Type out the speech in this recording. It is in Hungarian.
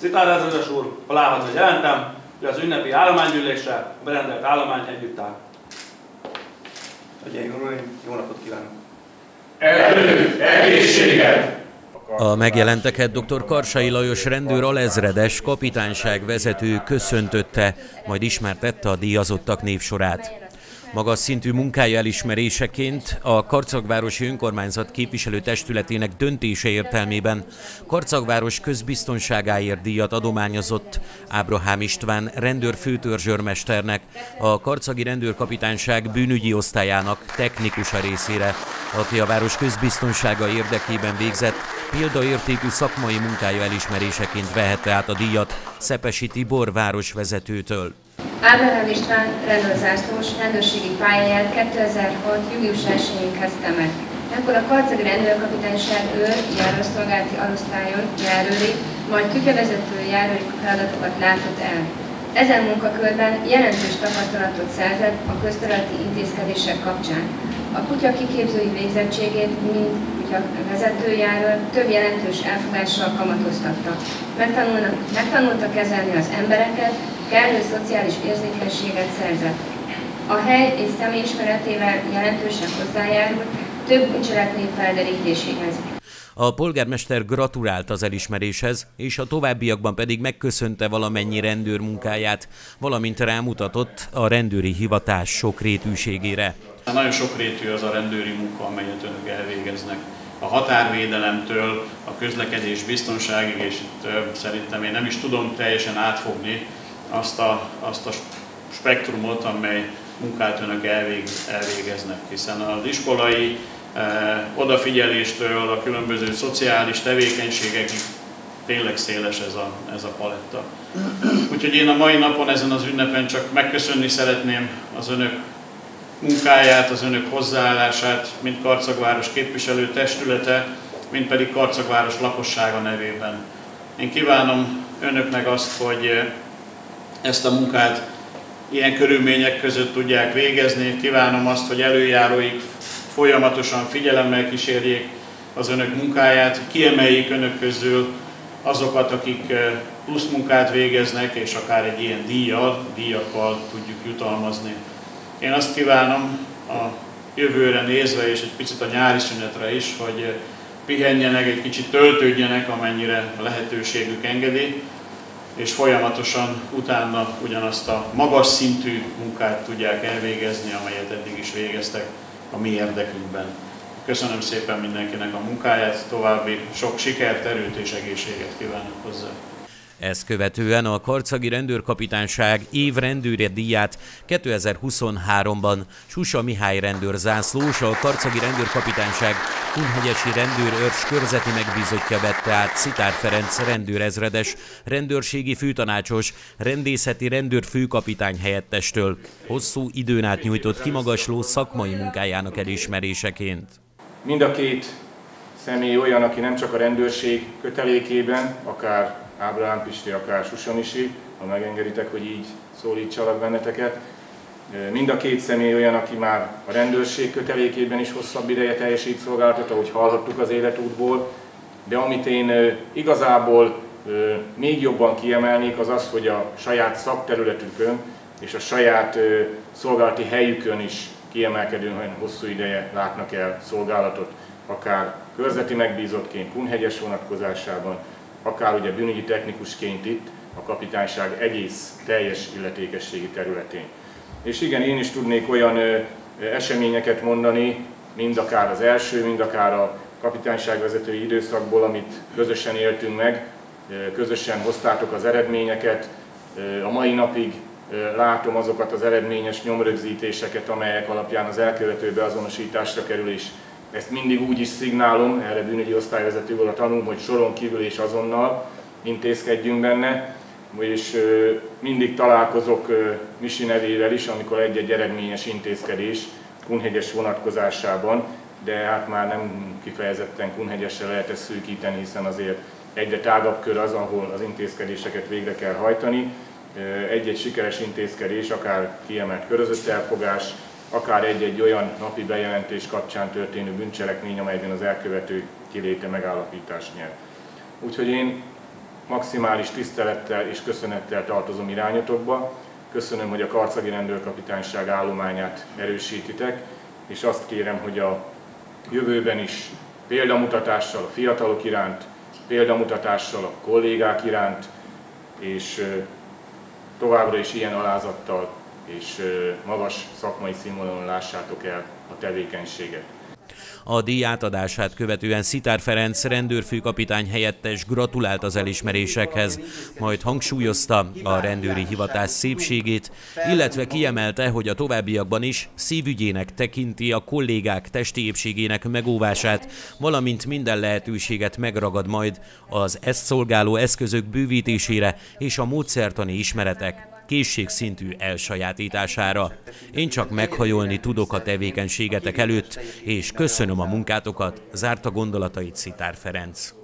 Szitárezredes úr, alához jelentem, hogy az ünnepi állománygyűlésre berendelt állomány együtt áll. Uraim, jó napot kívánok! Erő, egészséget! A megjelenteket dr. Karsai Lajos rendőr alezredes kapitányság vezető köszöntötte, majd ismertette a díjazottak névsorát. Magas szintű munkája elismeréseként a Karcagvárosi Önkormányzat képviselő testületének döntése értelmében Karcagváros közbiztonságáért díjat adományozott Ábrahám István rendőrfőtörzsörmesternek, a Karcagi Rendőrkapitányság bűnügyi osztályának technikusa részére, aki a város közbiztonsága érdekében végzett példaértékű szakmai munkája elismeréseként vehette át a díjat Szepesi Tibor városvezetőtől. Ábrahám István rendőrzászlós rendőrségi pályáját 2006. július 1-én kezdte meg. Ekkor a Karcegi Rendőrkapitányság őr járószolgálati alosztályon járőri, majd kutyavezető járőri feladatokat látott el. Ezen munkakörben jelentős tapasztalatot szerzett a közterületi intézkedések kapcsán. A kutya kiképzői végzettségét, mint kutya vezetőjáról több jelentős elfogással kamatoztatta. Megtanulta kezelni az embereket, kellő szociális érzékenységet szerzett. A hely és személyismeretével jelentősen hozzájárult több bűncselekmény felderítéséhez. A polgármester gratulált az elismeréshez, és a továbbiakban pedig megköszönte valamennyi rendőr munkáját, valamint rámutatott a rendőri hivatás sokrétűségére. Nagyon sokrétű az a rendőri munka, amelyet önök elvégeznek. A határvédelemtől a közlekedés biztonságig, és itt szerintem én nem is tudom teljesen átfogni azt a, azt a spektrumot, amely munkát önök elvégeznek, hiszen az iskolai eh, odafigyeléstől a különböző szociális tevékenységekig tényleg széles ez a, ez a paletta. Úgyhogy én a mai napon ezen az ünnepen csak megköszönni szeretném az önök munkáját, az önök hozzáállását, mint Karcagváros képviselő testülete, mint pedig Karcagváros lakossága nevében. Én kívánom önöknek azt, hogy ezt a munkát ilyen körülmények között tudják végezni. Kívánom azt, hogy előjáróik folyamatosan figyelemmel kísérjék az önök munkáját, kiemeljék önök közül azokat, akik eh, plusz munkát végeznek, és akár egy ilyen díjjal, díjakkal tudjuk jutalmazni. Én azt kívánom a jövőre nézve, és egy picit a nyári szünetre is, hogy eh, pihenjenek, egy kicsit töltődjenek, amennyire lehetőségük engedi, és folyamatosan utána ugyanazt a magas szintű munkát tudják elvégezni, amelyet eddig is végeztek a mi érdekünkben. Köszönöm szépen mindenkinek a munkáját, további sok sikert, erőt és egészséget kívánok hozzá. Ezt követően a Karcagi Rendőrkapitányság év rendőre díját 2023-ban Susa Mihály rendőr zászlós, a Karcagi Rendőrkapitányság Kunhegyesi rendőrőrs körzeti megbízottja vette át Szitár Ferenc rendőrezredes, rendőrségi főtanácsos, rendészeti rendőr főkapitány helyettestől hosszú időn át nyújtott kimagasló szakmai munkájának elismeréseként. Mind a két személy olyan, aki nem csak a rendőrség kötelékében, akár Ábrahám Pisti, akár Susanisi, ha megengeditek, hogy így szólítsalak benneteket. Mind a két személy olyan, aki már a rendőrség kötelékében is hosszabb ideje teljesít szolgálatot, ahogy hallhattuk az életútból, de amit én igazából még jobban kiemelnék, az az, hogy a saját szakterületükön és a saját szolgálati helyükön is kiemelkedően hosszú ideje látnak el szolgálatot, akár körzeti megbízottként Kunhegyes vonatkozásában, akár ugye bűnügyi technikusként itt a kapitányság egész teljes illetékességi területén. És igen, én is tudnék olyan eseményeket mondani, mind akár az első, mind akár a kapitányság vezetői időszakból, amit közösen éltünk meg, közösen hoztátok az eredményeket. A mai napig látom azokat az eredményes nyomrögzítéseket, amelyek alapján az elkövető beazonosításra kerül, és ezt mindig úgy is szignálom, erre bűnügyi osztályvezető a tanul, hogy soron kívül és azonnal intézkedjünk benne, és mindig találkozok Misi nevével is, amikor egy-egy eredményes intézkedés Kunhegyes vonatkozásában, de hát már nem kifejezetten Kunhegyesre lehet ezt szűkíteni, hiszen azért egyre tágabb kör az, ahol az intézkedéseket végre kell hajtani. Egy-egy sikeres intézkedés, akár kiemelt körözött elfogás, akár egy-egy olyan napi bejelentés kapcsán történő bűncselekmény, amelyben az elkövető kiléte megállapítás nyer. Úgyhogy én maximális tisztelettel és köszönettel tartozom irányotokba. Köszönöm, hogy a Karcagi Rendőrkapitányság állományát erősítitek, és azt kérem, hogy a jövőben is példamutatással a fiatalok iránt, példamutatással a kollégák iránt, és továbbra is ilyen alázattal és magas szakmai színvonalon lássátok el a tevékenységet. A díj átadását követően Szitár Ferenc rendőrfőkapitány helyettes gratulált az elismerésekhez, majd hangsúlyozta a rendőri hivatás szépségét, illetve kiemelte, hogy a továbbiakban is szívügyének tekinti a kollégák testi épségének megóvását, valamint minden lehetőséget megragad majd az ezt szolgáló eszközök bővítésére és a módszertani ismeretek készségszintű elsajátítására. Én csak meghajolni tudok a tevékenységetek előtt, és köszönöm a munkátokat, zárta gondolatait Szitár Ferenc.